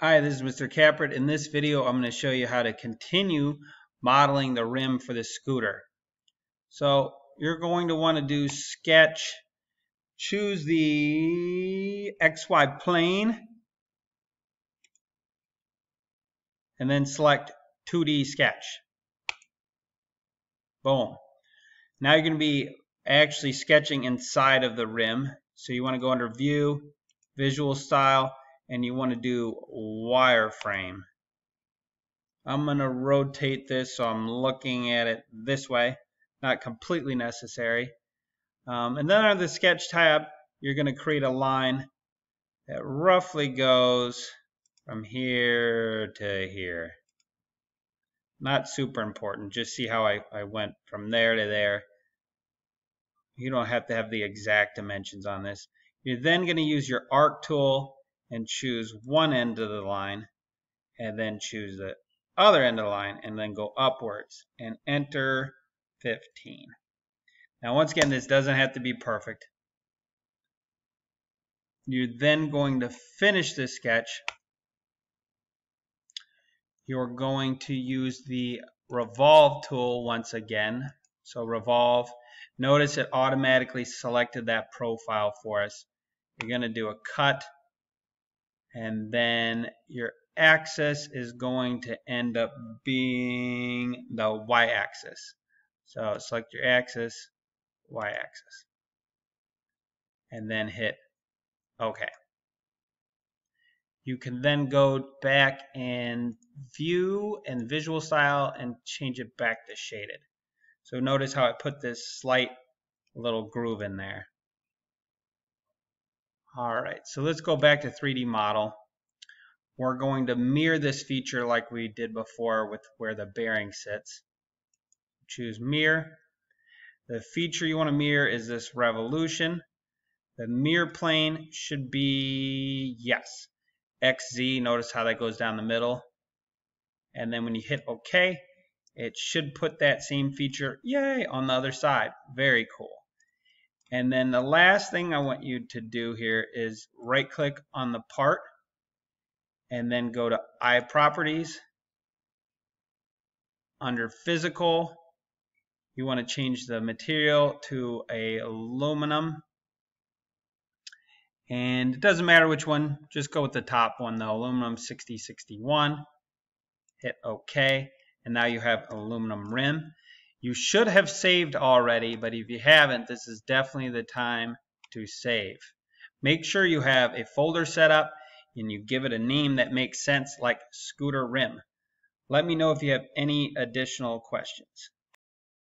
Hi, this is Mr. Cappaert. In this video, I'm going to show you how to continue modeling the rim for the scooter. So you're going to want to do sketch, choose the XY plane, and then select 2D sketch. Boom. Now you're going to be actually sketching inside of the rim. So you want to go under View, Visual Style, and you want to do wireframe. I'm going to rotate this so I'm looking at it this way, not completely necessary. Um, and then under the sketch tab, you're going to create a line that roughly goes from here to here. Not super important, just see how I, I went from there to there. You don't have to have the exact dimensions on this. You're then going to use your arc tool and choose one end of the line and then choose the other end of the line and then go upwards and enter 15. Now once again this doesn't have to be perfect. You're then going to finish this sketch. You're going to use the revolve tool once again. So revolve. Notice it automatically selected that profile for us. You're going to do a cut and then your axis is going to end up being the y-axis. So select your axis, y-axis, and then hit OK. You can then go back and view and visual style and change it back to shaded. So notice how I put this slight little groove in there. All right, so let's go back to 3D model. We're going to mirror this feature like we did before with where the bearing sits. Choose mirror. The feature you want to mirror is this revolution. The mirror plane should be, yes, XZ. Notice how that goes down the middle. And then when you hit OK, it should put that same feature, yay, on the other side. Very cool. And then the last thing I want you to do here is right click on the part and then go to iProperties. Under physical, you want to change the material to a aluminum. And it doesn't matter which one, just go with the top one, the aluminum 6061. Hit OK, and now you have aluminum rim. You should have saved already, but if you haven't, this is definitely the time to save. Make sure you have a folder set up and you give it a name that makes sense like Scooter Rim. Let me know if you have any additional questions.